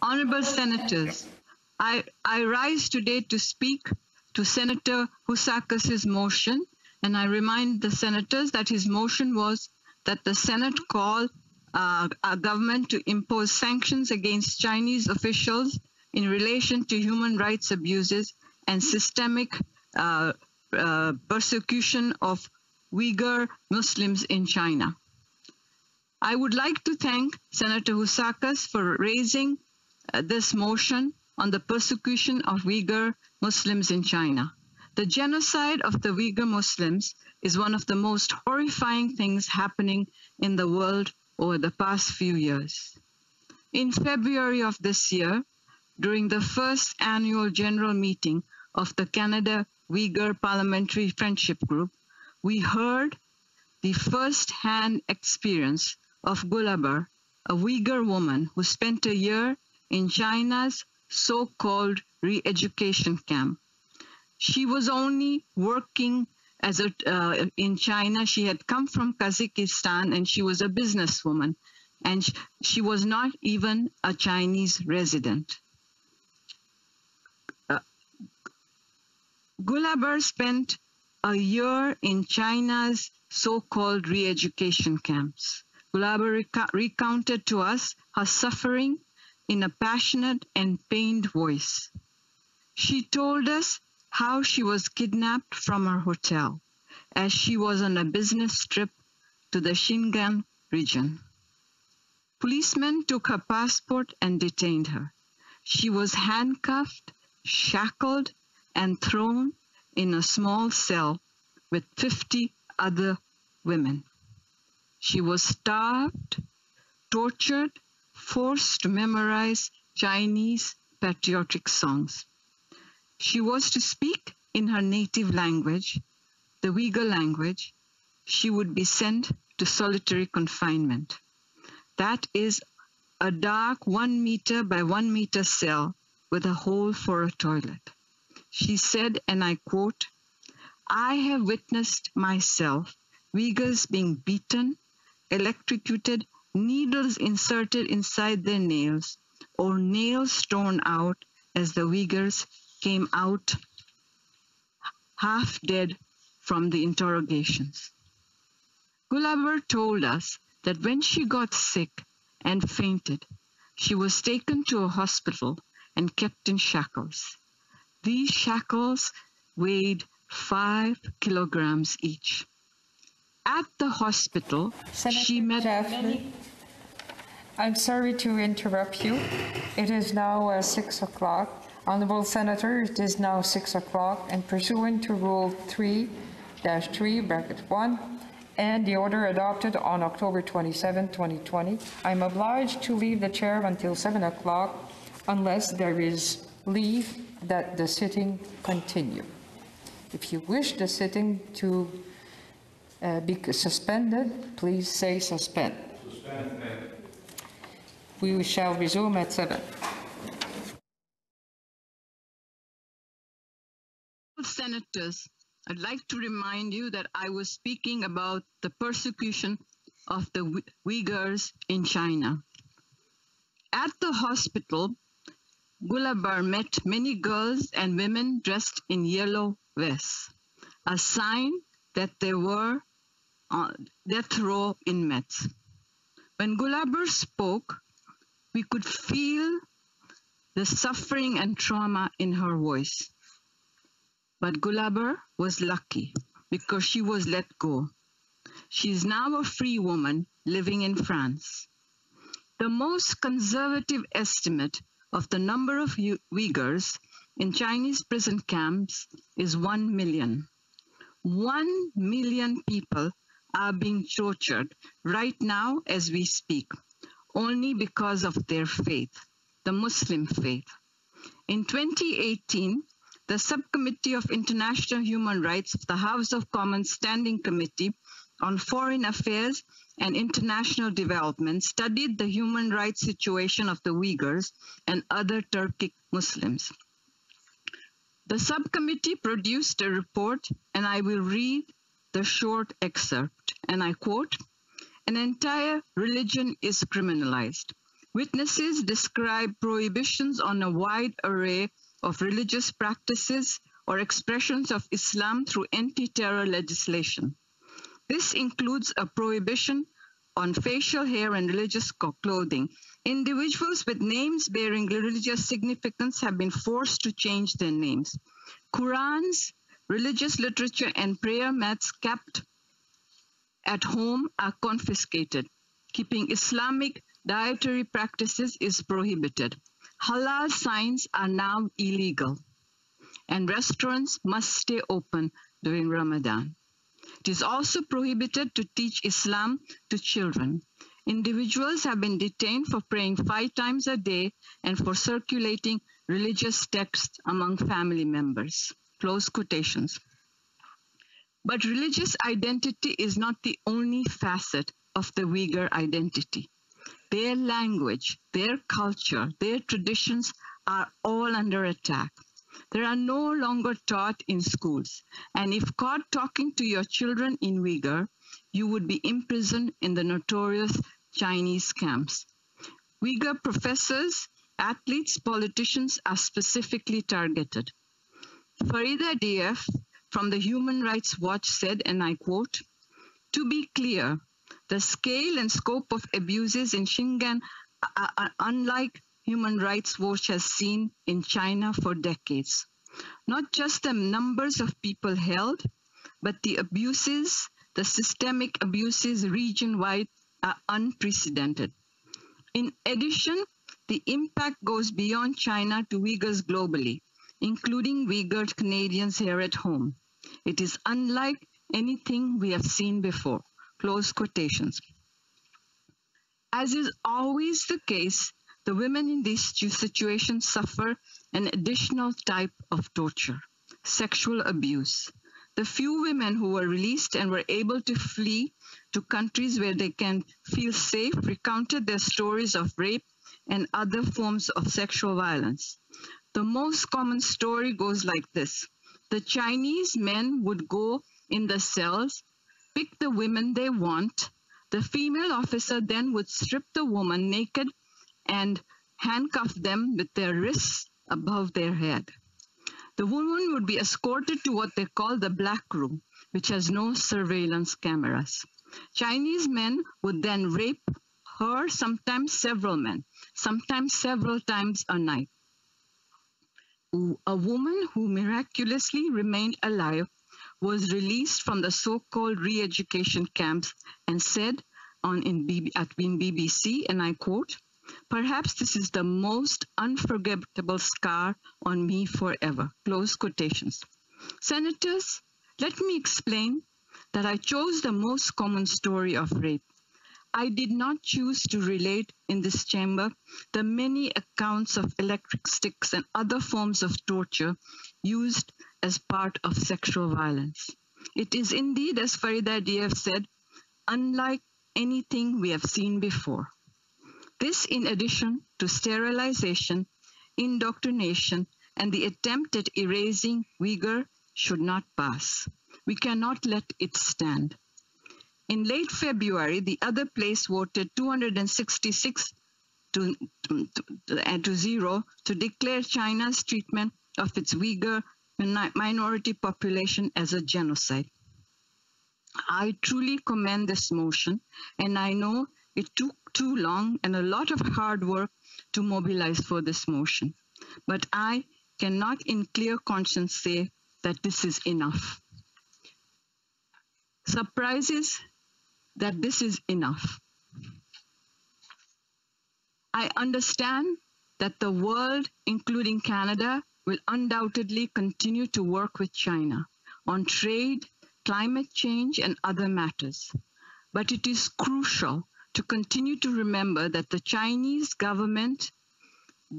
Honorable Senators, I, I rise today to speak to Senator Housakos' motion, and I remind the senators that his motion was that the Senate call uh, our government to impose sanctions against Chinese officials in relation to human rights abuses and systemic uh, uh, persecution of Uyghur Muslims in China. I would like to thank Senator Housakos for raising Uh, this motion on the persecution of Uyghur Muslims in China. The genocide of the Uyghur Muslims is one of the most horrifying things happening in the world over the past few years. In February of this year, during the first annual general meeting of the Canada Uyghur Parliamentary Friendship Group, we heard the first-hand experience of Gulbahar, a Uyghur woman who spent a year in China's so-called re-education camp. She was only working as a, uh, in China. She had come from Kazakhstan and she was a businesswoman and she, was not even a Chinese resident. Uh, spent a year in China's so-called re-education camps. Gulbahar reca recounted to us her suffering in a passionate and pained voice. She told us how she was kidnapped from her hotel as she was on a business trip to the Xinjiang region. Policemen took her passport and detained her. She was handcuffed, shackled, and thrown in a small cell with 50 other women. She was starved, tortured, forced to memorize Chinese patriotic songs. She was to speak in her native language, the Uyghur language. She would be sent to solitary confinement. That is a dark one meter by one meter cell with a hole for a toilet. She said, and I quote, I have witnessed myself Uyghurs being beaten, electrocuted, needles inserted inside their nails, or nails torn out as the Uyghurs came out half dead from the interrogations. Gulbahar told us that when she got sick and fainted, she was taken to a hospital and kept in shackles. These shackles weighed five kilograms each at the hospital, Senator she met I'm sorry to interrupt you. It is now uh, 6 o'clock. Honorable Senator, it is now 6 o'clock, and pursuant to Rule 3-3, bracket 1, and the order adopted on October 27, 2020, I'm obliged to leave the chair until 7 o'clock unless there is leave that the sitting continue. If you wish the sitting to uh, be suspended, please say suspend. We shall resume at 7. senators, I'd like to remind you that I was speaking about the persecution of the Uyghurs in China. At the hospital, Gulbahar met many girls and women dressed in yellow vests, a sign that they were Uh, on death row inmates. When Gulbahar spoke, we could feel the suffering and trauma in her voice. But Gulbahar was lucky because she was let go. She is now a free woman living in France. The most conservative estimate of the number of Uyghurs in Chinese prison camps is 1 million. 1 million people are being tortured right now as we speak, only because of their faith, the Muslim faith. In 2018, the Subcommittee of International Human Rights of the House of Commons Standing Committee on Foreign Affairs and International Development studied the human rights situation of the Uyghurs and other Turkic Muslims. The subcommittee produced a report, and I will read the short excerpt, and I quote, an entire religion is criminalized. Witnesses describe prohibitions on a wide array of religious practices or expressions of Islam through anti-terror legislation. This includes a prohibition on facial hair and religious clothing. Individuals with names bearing religious significance have been forced to change their names. Qurans, religious literature, and prayer mats kept at home are confiscated. Keeping Islamic dietary practices is prohibited. Halal signs are now illegal, and restaurants must stay open during Ramadan. It is also prohibited to teach Islam to children. Individuals have been detained for praying five times a day and for circulating religious texts among family members. Close quotations. But religious identity is not the only facet of the Uyghur identity. Their language, their culture, their traditions are all under attack. They are no longer taught in schools, and if caught talking to your children in Uyghur, you would be imprisoned in the notorious Chinese camps. Uyghur professors, athletes, politicians are specifically targeted. Farida Deif from the Human Rights Watch said, and I quote, To be clear, the scale and scope of abuses in Xinjiang are unlike Human Rights Watch has seen in China for decades. Not just the numbers of people held, but the abuses, the systemic abuses region-wide are unprecedented. In addition, the impact goes beyond China to Uyghurs globally, including Uyghur Canadians here at home. It is unlike anything we have seen before. Close quotations. As is always the case, the women in these situations suffer an additional type of torture, sexual abuse. The few women who were released and were able to flee to countries where they can feel safe recounted their stories of rape and other forms of sexual violence. The most common story goes like this. The Chinese men would go in the cells pick the women they want. The female officer then would strip the woman naked and handcuff them with their wrists above their head. The woman would be escorted to what they call the black room, which has no surveillance cameras. Chinese men would then rape her, sometimes several men, sometimes several times a night. A woman who miraculously remained alive was released from the so-called re-education camps and said on in, at, BBC, and I quote, Perhaps this is the most unforgettable scar on me forever. Close quotations. Senators, let me explain that I chose the most common story of rape. I did not choose to relate in this chamber the many accounts of electric sticks and other forms of torture used as part of sexual violence. It is indeed, as Farida Deif said, unlike anything we have seen before. This in addition to sterilization, indoctrination, and the attempt at erasing Uyghur should not pass. We cannot let it stand. In late February, the other place voted 266 to, to, to, to zero to declare China's treatment of its Uyghur minority population as a genocide. I truly commend this motion, and I know it took too long and a lot of hard work to mobilize for this motion. But I cannot in clear conscience say that this is enough. Surprises that this is enough. I understand that the world, including Canada, will undoubtedly continue to work with China on trade, climate change, and other matters. But it is crucial to continue to remember that the Chinese government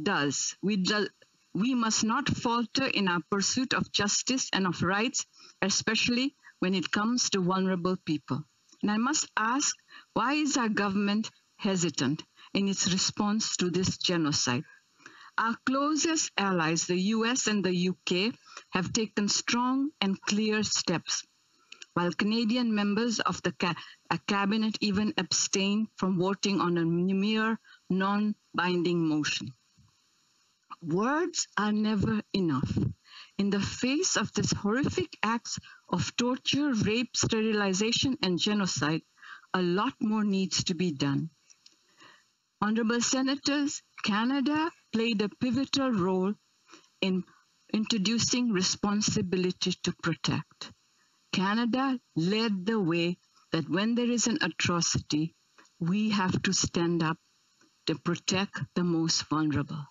does. We, do, we must not falter in our pursuit of justice and of rights, especially when it comes to vulnerable people. And I must ask, why is our government hesitant in its response to this genocide? Our closest allies, the US and the UK, have taken strong and clear steps, while Canadian members of the ca cabinet even abstained from voting on a mere non binding motion. Words are never enough. In the face of these horrific acts of torture, rape, sterilization, and genocide, a lot more needs to be done. Honorable Senators, Canada played a pivotal role in introducing responsibility to protect. Canada led the way that when there is an atrocity, we have to stand up to protect the most vulnerable.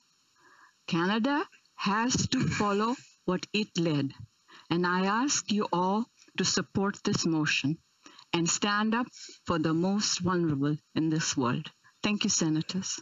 Canada has to follow what it led, and I ask you all to support this motion and stand up for the most vulnerable in this world. Thank you, Senators.